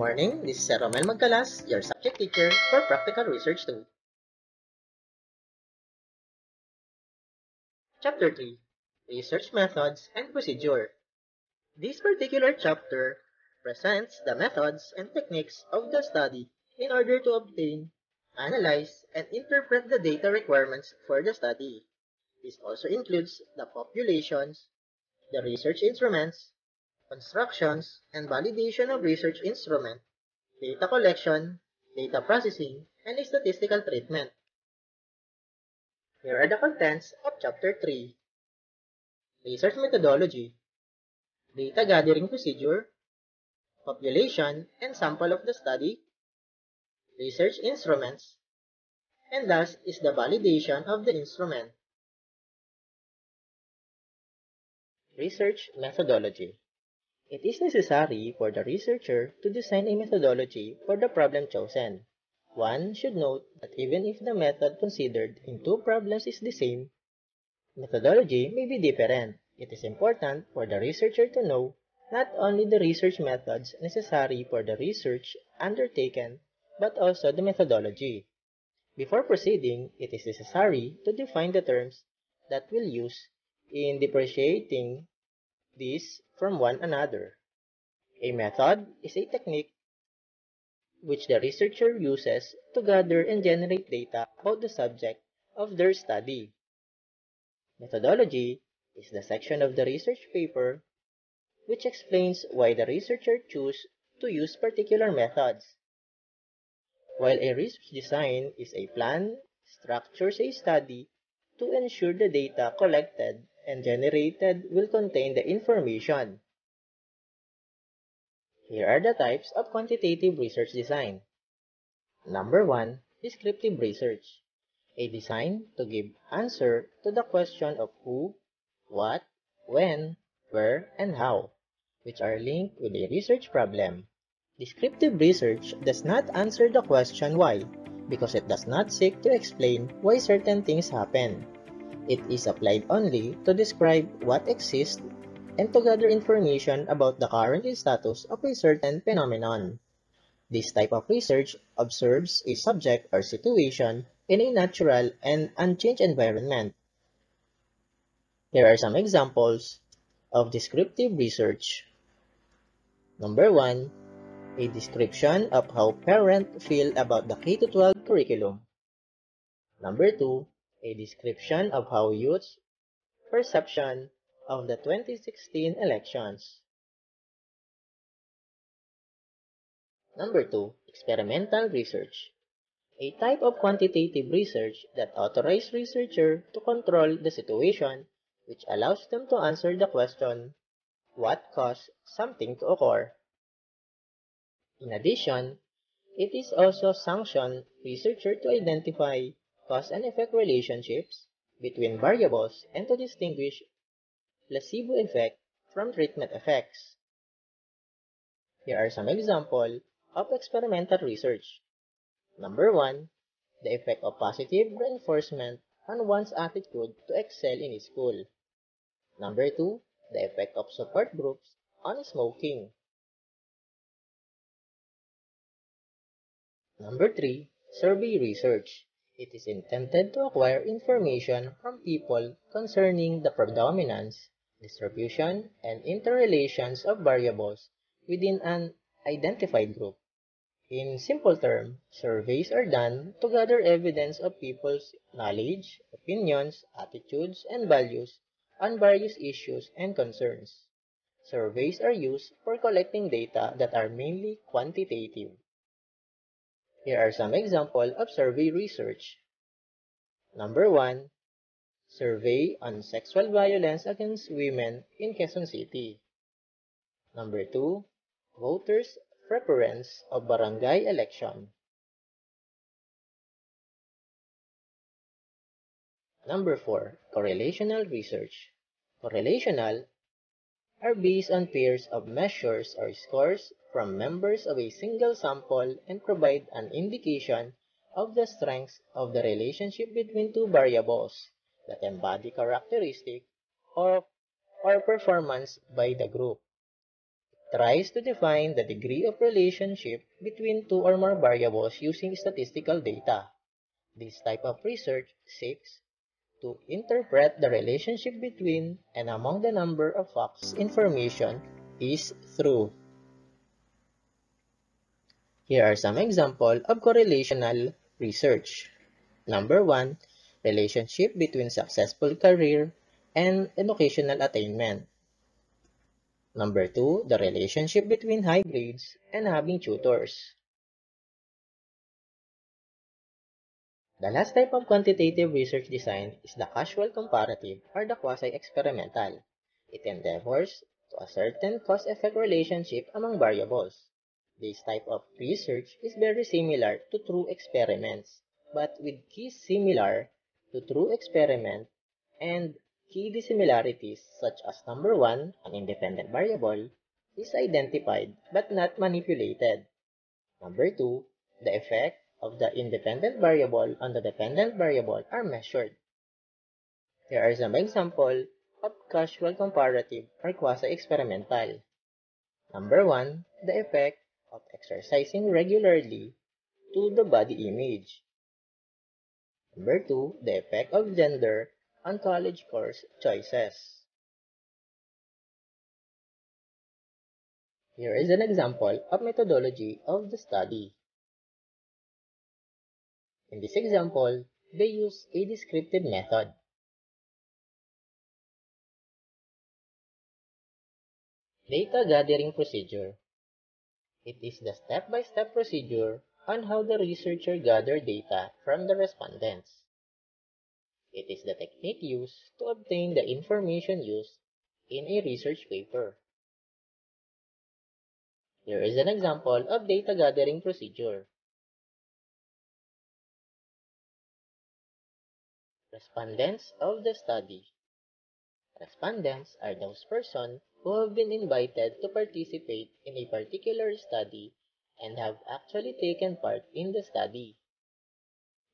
morning, this is Rommel Magcalas, your subject teacher for Practical Research 2. Chapter 3 Research Methods and Procedure This particular chapter presents the methods and techniques of the study in order to obtain, analyze, and interpret the data requirements for the study. This also includes the populations, the research instruments, constructions, and validation of research instrument, data collection, data processing, and statistical treatment. Here are the contents of Chapter 3. Research Methodology, Data Gathering Procedure, Population and Sample of the Study, Research Instruments, and last is the validation of the instrument. Research Methodology It is necessary for the researcher to design a methodology for the problem chosen. One should note that even if the method considered in two problems is the same, methodology may be different. It is important for the researcher to know not only the research methods necessary for the research undertaken, but also the methodology. Before proceeding, it is necessary to define the terms that we'll use in differentiating these from one another. A method is a technique which the researcher uses to gather and generate data about the subject of their study. Methodology is the section of the research paper which explains why the researcher chose to use particular methods. While a research design is a plan, structures a study to ensure the data collected and generated will contain the information. Here are the types of quantitative research design. Number 1. Descriptive research. A design to give answer to the question of who, what, when, where, and how, which are linked with a research problem. Descriptive research does not answer the question why, because it does not seek to explain why certain things happen. It is applied only to describe what exists and to gather information about the current status of a certain phenomenon. This type of research observes a subject or situation in a natural and unchanged environment. Here are some examples of descriptive research. Number 1. A description of how parents feel about the K-12 curriculum. Number 2 a description of how youth's perception of the 2016 elections. Number 2. Experimental research. A type of quantitative research that authorizes researchers to control the situation which allows them to answer the question, what caused something to occur? In addition, it is also sanctioned researcher to identify cause and effect relationships between variables and to distinguish placebo effect from treatment effects. Here are some examples of experimental research. Number 1. The effect of positive reinforcement on one's attitude to excel in school. Number 2. The effect of support groups on smoking. Number 3. Survey research. It is intended to acquire information from people concerning the predominance, distribution, and interrelations of variables within an identified group. In simple terms, surveys are done to gather evidence of people's knowledge, opinions, attitudes, and values on various issues and concerns. Surveys are used for collecting data that are mainly quantitative. Here are some examples of survey research. Number 1. Survey on Sexual Violence Against Women in Quezon City. Number 2. Voters' Preference of Barangay Election. Number 4. Correlational Research. Correlational are based on pairs of measures or scores from members of a single sample and provide an indication of the strength of the relationship between two variables that embody characteristic of or performance by the group. tries to define the degree of relationship between two or more variables using statistical data. This type of research seeks to interpret the relationship between and among the number of facts information is true. Here are some examples of correlational research. Number one, relationship between successful career and educational attainment. Number two, the relationship between high grades and having tutors. The last type of quantitative research design is the casual comparative or the quasi-experimental. It endeavors to ascertain cause-effect relationship among variables. This type of research is very similar to true experiments, but with keys similar to true experiment and key dissimilarities such as number 1, an independent variable, is identified but not manipulated. Number 2, the effect of the independent variable on the dependent variable are measured. Here are some examples of casual comparative or quasi-experimental. Number 1, the effect of exercising regularly to the body image. Number 2, the effect of gender on college course choices. Here is an example of methodology of the study. In this example, they use a descriptive method. Data gathering procedure. It is the step-by-step -step procedure on how the researcher gathered data from the respondents. It is the technique used to obtain the information used in a research paper. Here is an example of data gathering procedure. Respondents of the study. Respondents are those persons who have been invited to participate in a particular study and have actually taken part in the study.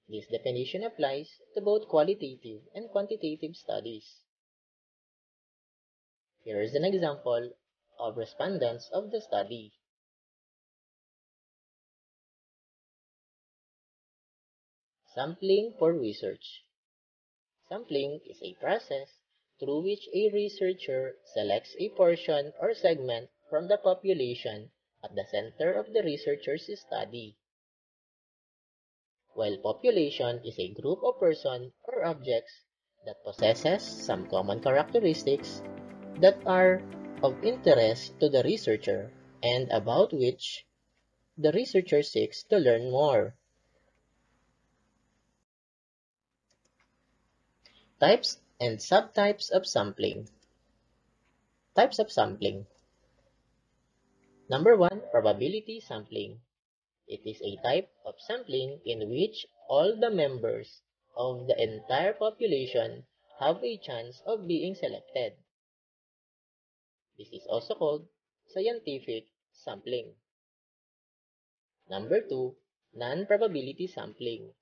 This definition applies to both qualitative and quantitative studies. Here is an example of respondents of the study. Sampling for research. Sampling is a process through which a researcher selects a portion or segment from the population at the center of the researcher's study. While population is a group of persons or objects that possesses some common characteristics that are of interest to the researcher and about which the researcher seeks to learn more. Types and subtypes of sampling. Types of sampling. Number one, probability sampling. It is a type of sampling in which all the members of the entire population have a chance of being selected. This is also called scientific sampling. Number two, non-probability sampling.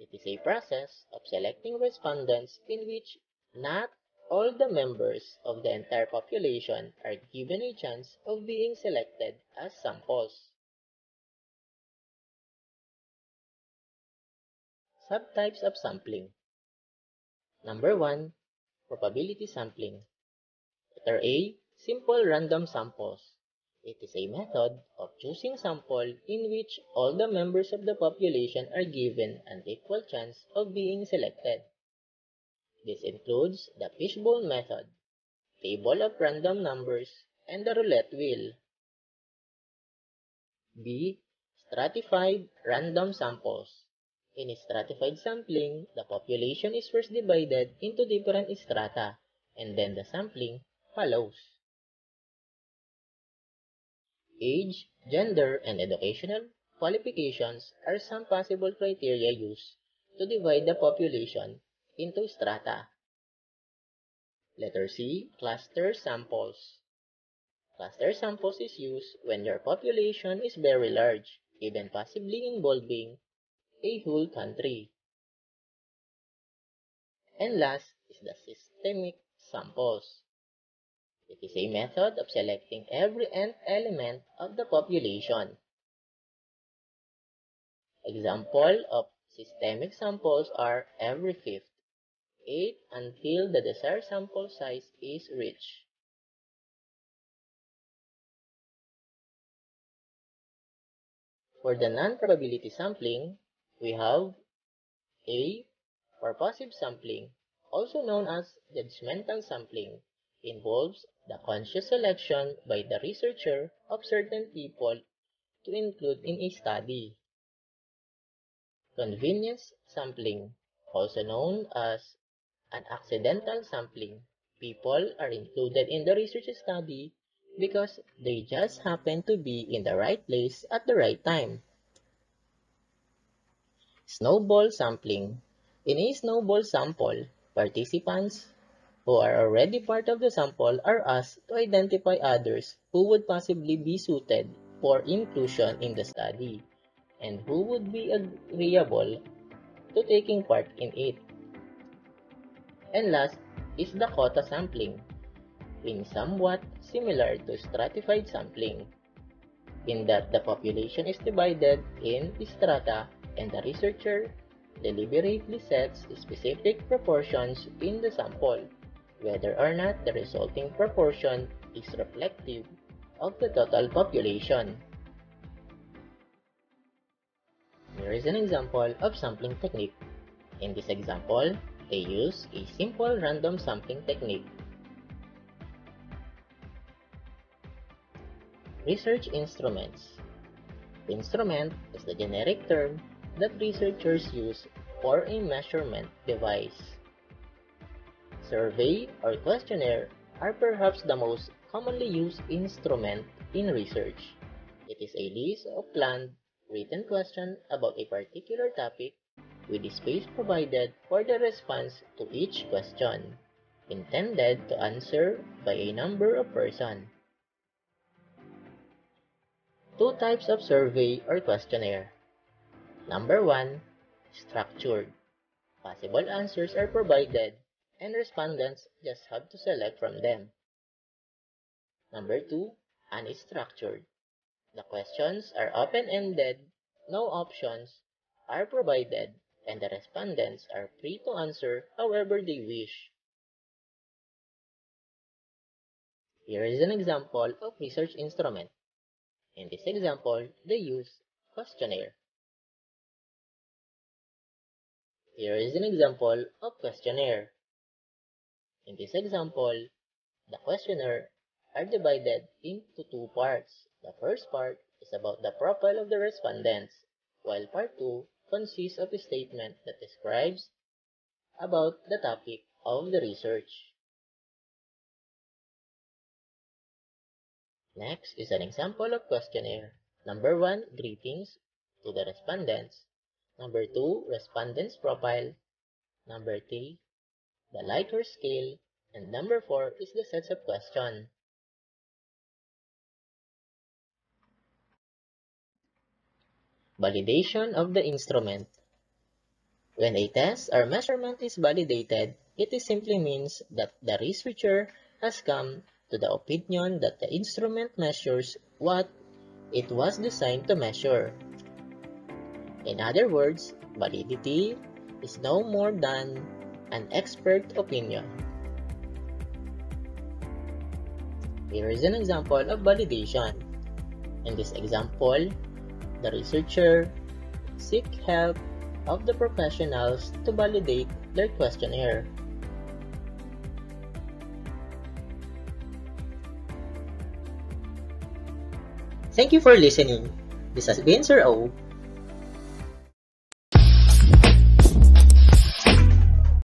It is a process of selecting respondents in which not all the members of the entire population are given a chance of being selected as samples. Subtypes of sampling. Number 1. Probability sampling. Letter A. Simple random samples. It is a method of choosing sample in which all the members of the population are given an equal chance of being selected. This includes the fishbone method, table of random numbers, and the roulette wheel. B. Stratified random samples. In stratified sampling, the population is first divided into different strata, and then the sampling follows. Age, gender, and educational qualifications are some possible criteria used to divide the population into strata. Letter C. Cluster samples. Cluster samples is used when your population is very large, even possibly involving a whole country. And last is the systemic samples. It is a method of selecting every nth element of the population. Example of systemic samples are every fifth, 8 until the desired sample size is reached. For the non-probability sampling, we have A. Purposive sampling, also known as judgmental sampling, involves the conscious selection by the researcher of certain people to include in a study. Convenience sampling, also known as an accidental sampling, people are included in the research study because they just happen to be in the right place at the right time. Snowball sampling. In a snowball sample, participants who are already part of the sample are asked to identify others who would possibly be suited for inclusion in the study and who would be agreeable to taking part in it. And last is the quota sampling, being somewhat similar to stratified sampling, in that the population is divided in strata and the researcher deliberately sets specific proportions in the sample, whether or not the resulting proportion is reflective of the total population. Here is an example of sampling technique. In this example, they use a simple random sampling technique Research instruments. Instrument is the generic term that researchers use for a measurement device. Survey or questionnaire are perhaps the most commonly used instrument in research. It is a list of planned, written questions about a particular topic with the space provided for the response to each question, intended to answer by a number of persons. two types of survey or questionnaire. Number one, structured. Possible answers are provided and respondents just have to select from them. Number two, unstructured. The questions are open-ended, no options are provided, and the respondents are free to answer however they wish. Here is an example of research instrument. In this example, they use questionnaire. Here is an example of questionnaire. In this example, the questionnaire are divided into two parts. The first part is about the profile of the respondents, while part 2 consists of a statement that describes about the topic of the research. Next is an example of questionnaire. Number 1, greetings to the respondents. Number 2, respondents profile. Number 3, the Likert scale. And number 4 is the sets of question. Validation of the instrument. When a test or measurement is validated, it simply means that the researcher has come to the opinion that the instrument measures what it was designed to measure. In other words, validity is no more than an expert opinion. Here is an example of validation. In this example, the researcher seek help of the professionals to validate their questionnaire. Thank you for listening. This has been Sir O